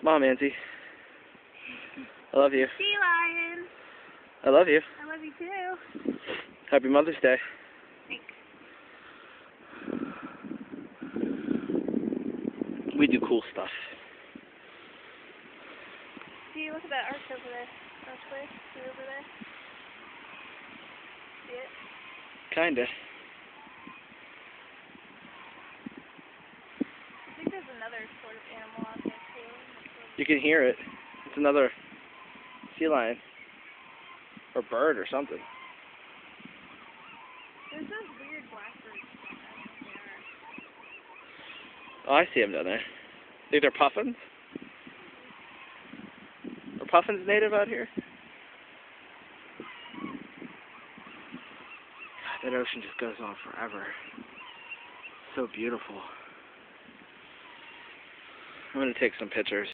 Smile, Manzi. I love you. Sea lion. I love you. I love you too. Happy Mother's Day. Thanks. We do cool stuff. See, look at that arch over there. Archway. See over there? See it? Kinda. I think there's another sort of animal out there. You can hear it. It's another sea lion. Or bird or something. There's those weird blackbirds. Oh, I see them down there. Think they're puffins? Are puffins native out here? God, that ocean just goes on forever. So beautiful. I'm gonna take some pictures.